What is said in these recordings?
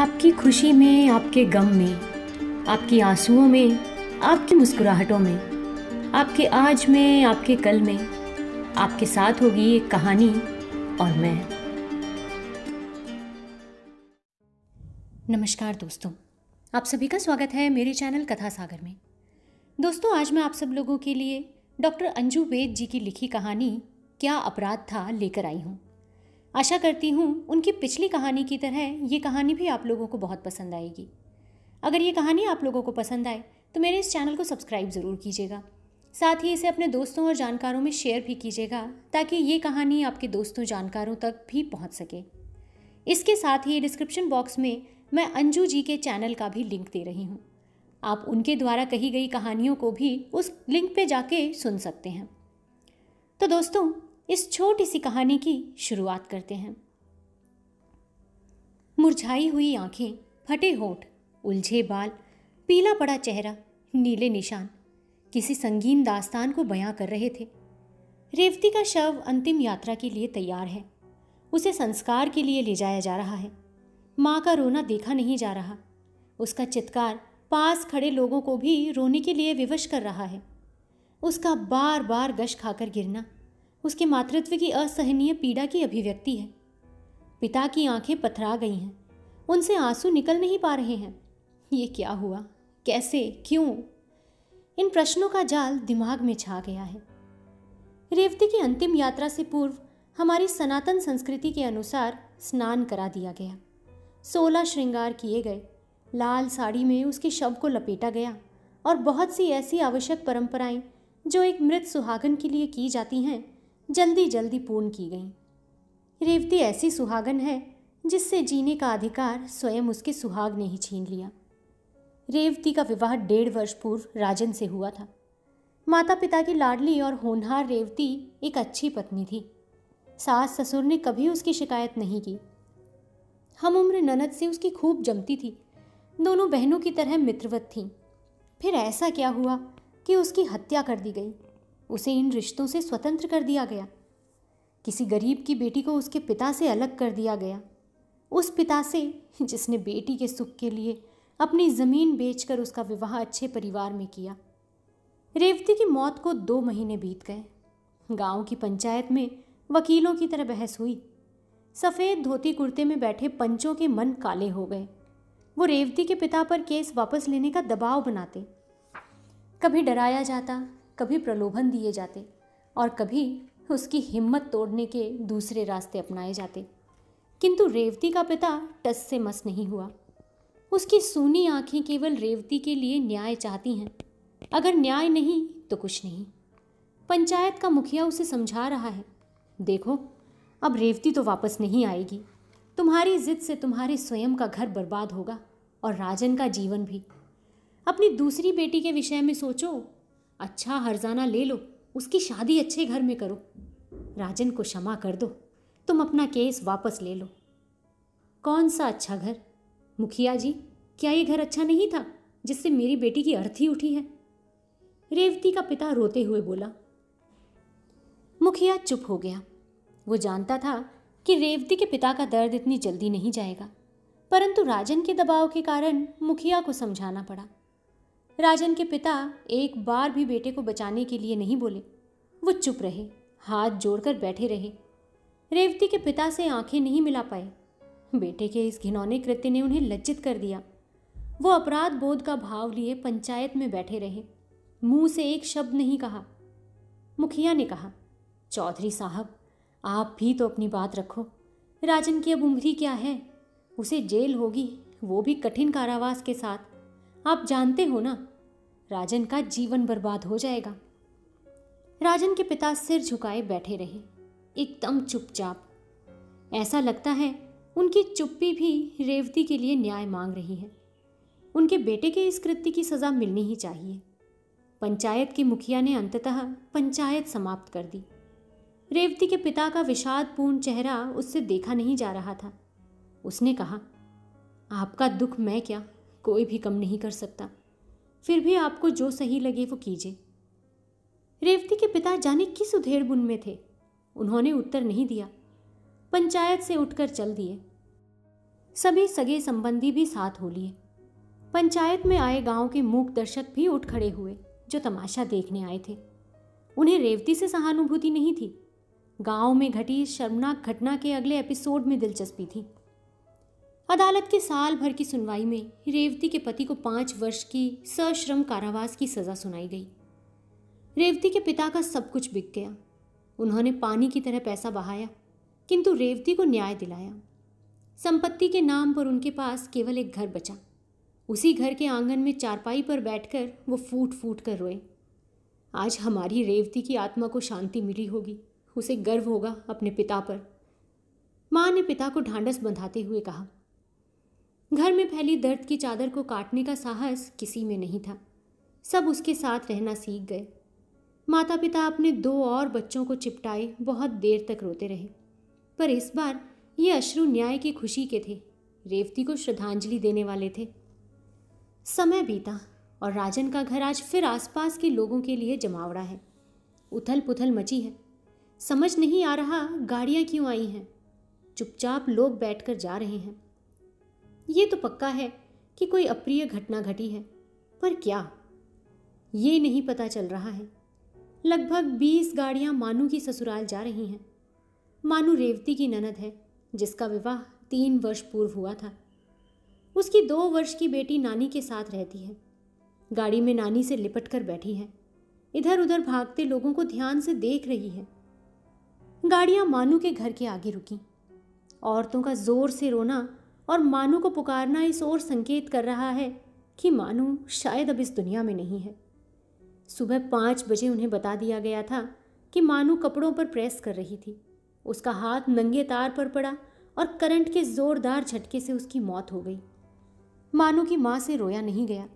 आपकी खुशी में, आपके गम में, आपकी आंसुओं में, आपकी मुस्कुराहटों में, आपके आज में, आपके कल में, आपके साथ होगी एक कहानी और मैं। नमस्कार दोस्तों, आप सभी का स्वागत है मेरे चैनल कथा सागर में। दोस्तों, आज मैं आप सब लोगों के लिए डॉक्टर अंजू वेद जी की लिखी कहानी, क्या अपराध था, लेकर आई हूँ। आशा करती हूँ उनकी पिछली कहानी की तरह ये कहानी भी आप लोगों को बहुत पसंद आएगी। अगर ये कहानी आप लोगों को पसंद आए तो मेरे इस चैनल को सब्सक्राइब ज़रूर कीजिएगा। साथ ही इसे अपने दोस्तों और जानकारों में शेयर भी कीजिएगा, ताकि ये कहानी आपके दोस्तों, जानकारों तक भी पहुँच सके। इसके साथ ही डिस्क्रिप्शन बॉक्स में मैं अंजू जी के चैनल का भी लिंक दे रही हूँ। आप उनके द्वारा कही गई कहानियों को भी उस लिंक पे जाके सुन सकते हैं। तो दोस्तों इस छोटी सी कहानी की शुरुआत करते हैं। मुरझाई हुई आँखें, फटे होठ, उलझे बाल, पीला पड़ा चेहरा, नीले निशान, किसी संगीन दास्तान को बयां कर रहे थे। रेवती का शव अंतिम यात्रा के लिए तैयार है। उसे संस्कार के लिए ले जाया जा रहा है। माँ का रोना देखा नहीं जा रहा। उसका चित्कार पास खड़े लोगों को भी रोने के लिए विवश कर रहा है। उसका बार बार गश खाकर गिरना उसके मातृत्व की असहनीय पीड़ा की अभिव्यक्ति है। पिता की आँखें पथरा गई हैं। उनसे आँसू निकल नहीं पा रहे हैं। ये क्या हुआ? कैसे? क्यों? इन प्रश्नों का जाल दिमाग में छा गया है। रेवती की अंतिम यात्रा से पूर्व हमारी सनातन संस्कृति के अनुसार स्नान करा दिया गया। सोलह श्रृंगार किए गए। लाल साड़ी में उसके शव को लपेटा गया और बहुत सी ऐसी आवश्यक परंपराएँ जो एक मृत सुहागन के लिए की जाती हैं जल्दी जल्दी पूर्ण की गई। रेवती ऐसी सुहागन है, जिससे जीने का अधिकार स्वयं उसके सुहाग ने ही छीन लिया। रेवती का विवाह डेढ़ वर्ष पूर्व राजन से हुआ था। माता पिता की लाडली और होनहार रेवती एक अच्छी पत्नी थी। सास ससुर ने कभी उसकी शिकायत नहीं की। हम उम्र ननद से उसकी खूब जमती थी। दोनों बहनों की तरह मित्रवत थीं। फिर ऐसा क्या हुआ कि उसकी हत्या कर दी गई? उसे इन रिश्तों से स्वतंत्र कर दिया गया। किसी गरीब की बेटी को उसके पिता से अलग कर दिया गया। उस पिता से, जिसने बेटी के सुख के लिए अपनी ज़मीन बेचकर उसका विवाह अच्छे परिवार में किया। रेवती की मौत को दो महीने बीत गए। गाँव की पंचायत में वकीलों की तरह बहस हुई। सफ़ेद धोती कुर्ते में बैठे पंचों के मन काले हो गए। वो रेवती के पिता पर केस वापस लेने का दबाव बनाते। कभी डराया जाता कभी प्रलोभन दिए जाते और कभी उसकी हिम्मत तोड़ने के दूसरे रास्ते अपनाए जाते। किंतु रेवती का पिता टस से मस नहीं हुआ। उसकी सूनी आँखें केवल रेवती के लिए न्याय चाहती हैं। अगर न्याय नहीं तो कुछ नहीं। पंचायत का मुखिया उसे समझा रहा है। देखो, अब रेवती तो वापस नहीं आएगी। तुम्हारी जिद से तुम्हारे स्वयं का घर बर्बाद होगा और राजन का जीवन भी। अपनी दूसरी बेटी के विषय में सोचो अच्छा हरजाना ले लो, उसकी शादी अच्छे घर में करो। राजन को क्षमा कर दो, तुम अपना केस वापस ले लो। कौन सा अच्छा घर? मुखिया जी, क्या ये घर अच्छा नहीं था, जिससे मेरी बेटी की अर्थी उठी है? रेवती का पिता रोते हुए बोला, मुखिया चुप हो गया। वो जानता था कि रेवती के पिता का दर्द इतनी जल्दी नहीं जाएगा, परंतु राजन के दबाव के कारण मुखिया को समझाना पड़ा। राजन के पिता एक बार भी बेटे को बचाने के लिए नहीं बोले। वो चुप रहे, हाथ जोड़कर बैठे रहे। रेवती के पिता से आँखें नहीं मिला पाए। बेटे के इस घिनौने कृत्य ने उन्हें लज्जित कर दिया। वो अपराध बोध का भाव लिए पंचायत में बैठे रहे। मुँह से एक शब्द नहीं कहा। मुखिया ने कहा, चौधरी साहब, आप भी तो अपनी बात रखो। राजन की अब उम्र क्या है? उसे जेल होगी, वो भी कठिन कारावास के साथ। आप जानते हो ना, राजन का जीवन बर्बाद हो जाएगा। राजन के पिता सिर झुकाए बैठे रहे, एकदम चुपचाप। ऐसा लगता है, उनकी चुप्पी भी रेवती के लिए न्याय मांग रही है। उनके बेटे के इस कृत्य की सज़ा मिलनी ही चाहिए। पंचायत के मुखिया ने अंततः पंचायत समाप्त कर दी। रेवती के पिता का विषादपूर्ण चेहरा उससे देखा नहीं जा रहा था। उसने कहा, आपका दुख मैं क्या? कोई भी कम नहीं कर सकता। फिर भी आपको जो सही लगे वो कीजिए। रेवती के पिता जाने किस उधेड़ बुन में थे? उन्होंने उत्तर नहीं दिया। पंचायत से उठकर चल दिए। सभी सगे संबंधी भी साथ हो लिए। पंचायत में आए गाँव के मूक दर्शक भी उठ खड़े हुए, जो तमाशा देखने आए थे। उन्हें रेवती से सहानुभूति नहीं थी। गाँव में घटी शर्मनाक घटना के अगले एपिसोड में दिलचस्पी थी। अदालत के साल भर की सुनवाई में रेवती के पति को पाँच वर्ष की सश्रम कारावास की सजा सुनाई गई। रेवती के पिता का सब कुछ बिक गया। उन्होंने पानी की तरह पैसा बहाया, किंतु रेवती को न्याय दिलाया। संपत्ति के नाम पर उनके पास केवल एक घर बचा। उसी घर के आँगन में चारपाई पर बैठकर वो फूट फूट कर रोए। आज हमारी रेवती की आत्मा को शांति मिली होगी, उसे गर्व होगा अपने पिता पर। माँ ने पिता को ढांडस बंधाते हुए कहा घर में फैली दर्द की चादर को काटने का साहस किसी में नहीं था। सब उसके साथ रहना सीख गए। माता पिता अपने दो और बच्चों को चिपटाए बहुत देर तक रोते रहे। पर इस बार ये अश्रु न्याय की खुशी के थे, रेवती को श्रद्धांजलि देने वाले थे। समय बीता और राजन का घर आज फिर आसपास के लोगों के लिए जमावड़ा है। उथल पुथल मची है। समझ नहीं आ रहा गाड़ियाँ क्यों आई हैं। चुपचाप लोग बैठकर जा रहे हैं। ये तो पक्का है कि कोई अप्रिय घटना घटी है, पर क्या? ये नहीं पता चल रहा है। लगभग बीस गाड़ियाँ मानू की ससुराल जा रही हैं। मानू रेवती की ननद है, जिसका विवाह तीन वर्ष पूर्व हुआ था। उसकी दो वर्ष की बेटी नानी के साथ रहती है। गाड़ी में नानी से लिपट कर बैठी है। इधर उधर भागते लोगों को ध्यान से देख रही है। गाड़ियाँ मानू के घर के आगे रुकी। औरतों का ज़ोर से रोना और मानू को पुकारना इस ओर संकेत कर रहा है कि मानू शायद अब इस दुनिया में नहीं है। सुबह पाँच बजे उन्हें बता दिया गया था कि मानू कपड़ों पर प्रेस कर रही थी। उसका हाथ नंगे तार पर पड़ा और करंट के जोरदार झटके से उसकी मौत हो गई। मानो की माँ से रोया नहीं गया।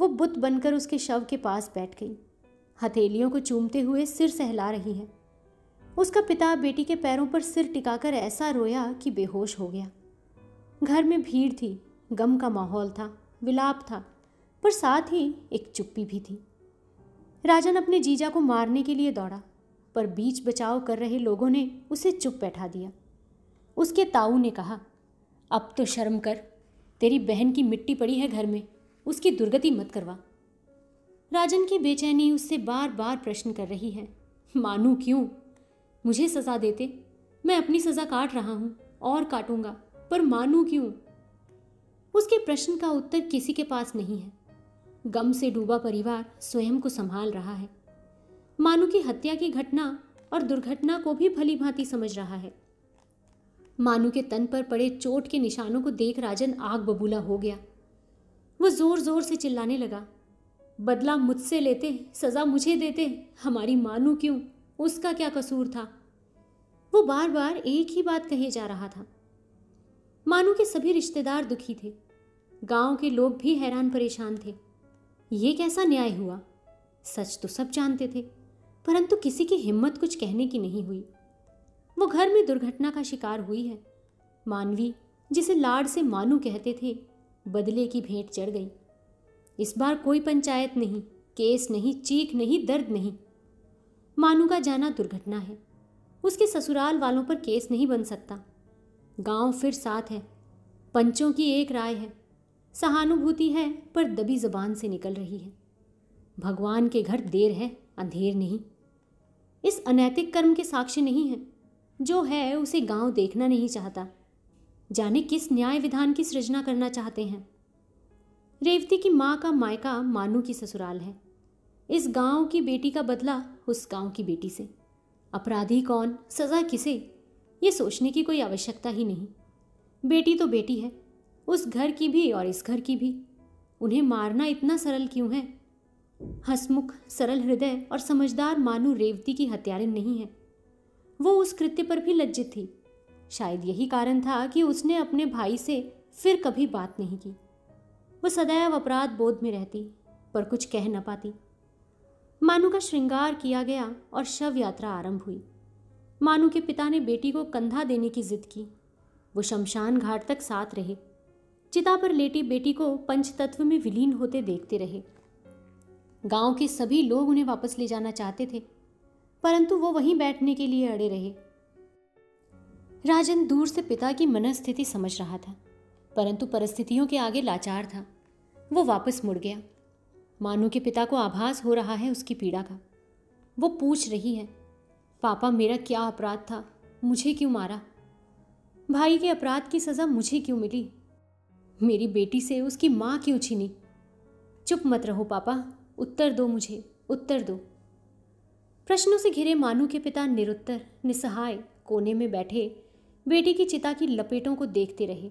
वो बुत बनकर उसके शव के पास बैठ गई। हथेलियों को चूमते हुए सिर सहला रही है। उसका पिता बेटी के पैरों पर सिर टिकाकर ऐसा रोया कि बेहोश हो गया। घर में भीड़ थी, गम का माहौल था, विलाप था, पर साथ ही एक चुप्पी भी थी। राजन अपने जीजा को मारने के लिए दौड़ा, पर बीच बचाव कर रहे लोगों ने उसे चुप बैठा दिया। उसके ताऊ ने कहा, अब तो शर्म कर, तेरी बहन की मिट्टी पड़ी है घर में, उसकी दुर्गति मत करवा। राजन की बेचैनी उससे बार बार प्रश्न कर रही है, मानू क्यों? मुझे सज़ा देते, मैं अपनी सज़ा काट रहा हूँ, और काटूँगा। पर मानू क्यों? उसके प्रश्न का उत्तर किसी के पास नहीं है। गम से डूबा परिवार स्वयं को संभाल रहा है। मानू की हत्या की घटना और दुर्घटना को भी भली भांति समझ रहा है। मानू के तन पर पड़े चोट के निशानों को देख राजन आग बबूला हो गया। वो ज़ोर ज़ोर से चिल्लाने लगा। बदला मुझसे लेते सजा मुझे देते हमारी मानू क्यों? उसका क्या कसूर था? वो बार बार एक ही बात कहे जा रहा था। मानू के सभी रिश्तेदार दुखी थे। गाँव के लोग भी हैरान परेशान थे। ये कैसा न्याय हुआ? सच तो सब जानते थे, परंतु किसी की हिम्मत कुछ कहने की नहीं हुई। वो घर में दुर्घटना का शिकार हुई है। मानवी, जिसे लाड से मानू कहते थे, बदले की भेंट चढ़ गई। इस बार कोई पंचायत नहीं, केस नहीं, चीख नहीं, दर्द नहीं। मानू का जाना दुर्घटना है। उसके ससुराल वालों पर केस नहीं बन सकता। गाँव फिर साथ है। पंचों की एक राय है। सहानुभूति है, पर दबी जबान से निकल रही है। भगवान के घर देर है, अंधेर नहीं। इस अनैतिक कर्म के साक्ष्य नहीं है। जो है, उसे गाँव देखना नहीं चाहता। जाने किस न्याय विधान की सृजना करना चाहते हैं। रेवती की माँ का मायका मानू की ससुराल है। इस गाँव की बेटी का बदला उस गाँव की बेटी से। अपराधी कौन, सज़ा किसे? ये सोचने की कोई आवश्यकता ही नहीं। बेटी तो बेटी है, उस घर की भी और इस घर की भी। उन्हें मारना इतना सरल क्यों है? हसमुख, सरल हृदय और समझदार मानू रेवती की हत्यारिन नहीं है। वो उस कृत्य पर भी लज्जित थी। शायद यही कारण था कि उसने अपने भाई से फिर कभी बात नहीं की। वो सदैव अपराध बोध में रहती, पर कुछ कह न पाती। मानू का श्रृंगार किया गया और शव यात्रा आरंभ हुई। मानू के पिता ने बेटी को कंधा देने की जिद की। वो शमशान घाट तक साथ रहे। चिता पर लेटी बेटी को पंचतत्व में विलीन होते देखते रहे। गाँव के सभी लोग उन्हें वापस ले जाना चाहते थे, परंतु वो वहीं बैठने के लिए अड़े रहे। राजन दूर से पिता की मनस्थिति समझ रहा था, परंतु परिस्थितियों के आगे लाचार था। वो वापस मुड़ गया। मानू के पिता को आभास हो रहा है उसकी पीड़ा का। वो पूछ रही है पापा, मेरा क्या अपराध था? मुझे क्यों मारा? भाई के अपराध की सज़ा मुझे क्यों मिली? मेरी बेटी से उसकी माँ क्यों छीनी? चुप मत रहो पापा, उत्तर दो मुझे, उत्तर दो। प्रश्नों से घिरे मानू के पिता निरुत्तर, निसहाय, कोने में बैठे, बेटी की चिता की लपेटों को देखते रहे।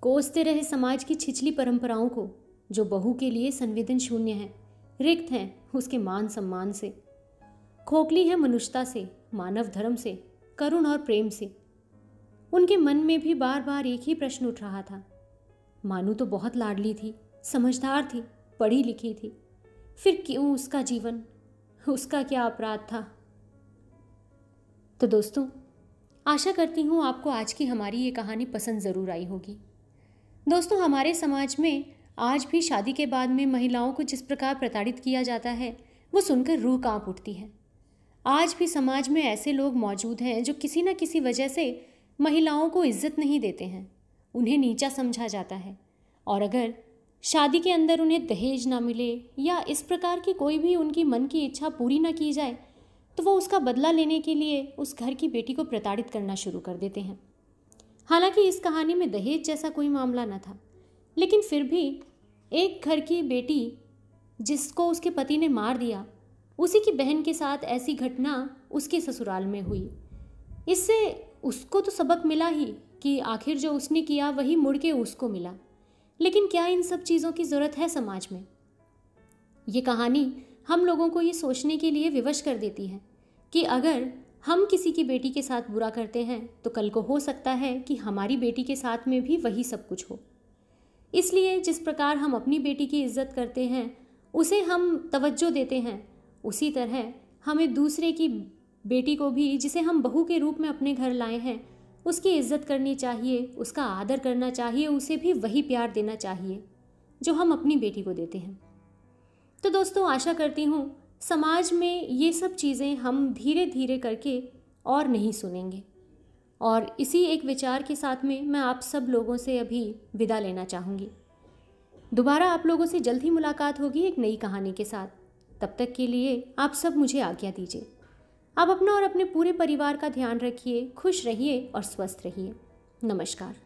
कोसते रहे समाज की छिछली परंपराओं को, जो बहू के लिए संवेदन शून्य है, रिक्त हैं उसके मान सम्मान से। खोखली है मनुष्यता से, मानव धर्म से, करुण और प्रेम से। उनके मन में भी बार बार एक ही प्रश्न उठ रहा था। मानू तो बहुत लाडली थी, समझदार थी, पढ़ी लिखी थी। फिर क्यों उसका जीवन? उसका क्या अपराध था? तो दोस्तों, आशा करती हूँ आपको आज की हमारी ये कहानी पसंद ज़रूर आई होगी। दोस्तों, हमारे समाज में आज भी शादी के बाद में महिलाओं को जिस प्रकार प्रताड़ित किया जाता है, वो सुनकर रूह काँप उठती है। आज भी समाज में ऐसे लोग मौजूद हैं जो किसी न किसी वजह से महिलाओं को इज़्ज़त नहीं देते हैं। उन्हें नीचा समझा जाता है। और अगर शादी के अंदर उन्हें दहेज ना मिले या इस प्रकार की कोई भी उनकी मन की इच्छा पूरी ना की जाए तो वो उसका बदला लेने के लिए उस घर की बेटी को प्रताड़ित करना शुरू कर देते हैं। हालाँकि इस कहानी में दहेज जैसा कोई मामला न था, लेकिन फिर भी एक घर की बेटी जिसको उसके पति ने मार दिया उसी की बहन के साथ ऐसी घटना उसके ससुराल में हुई। इससे उसको तो सबक मिला ही कि आखिर जो उसने किया वही मुड़ के उसको मिला। लेकिन क्या इन सब चीज़ों की ज़रूरत है समाज में? ये कहानी हम लोगों को ये सोचने के लिए विवश कर देती है कि अगर हम किसी की बेटी के साथ बुरा करते हैं तो कल को हो सकता है कि हमारी बेटी के साथ में भी वही सब कुछ हो। इसलिए जिस प्रकार हम अपनी बेटी की इज़्ज़त करते हैं, उसे हम तवज्जो देते हैं उसी तरह हमें दूसरे की बेटी को भी, जिसे हम बहू के रूप में अपने घर लाए हैं, उसकी इज़्ज़त करनी चाहिए, उसका आदर करना चाहिए, उसे भी वही प्यार देना चाहिए, जो हम अपनी बेटी को देते हैं। तो दोस्तों, आशा करती हूँ, समाज में ये सब चीज़ें हम धीरे धीरे करके और नहीं सुनेंगे। और इसी एक विचार के साथ में मैं आप सब लोगों से अभी विदा लेना चाहूँगी। दोबारा आप लोगों से जल्द ही मुलाकात होगी एक नई कहानी के साथ। तब तक के लिए आप सब मुझे आज्ञा दीजिए। आप अपना और अपने पूरे परिवार का ध्यान रखिए, खुश रहिए और स्वस्थ रहिए। नमस्कार।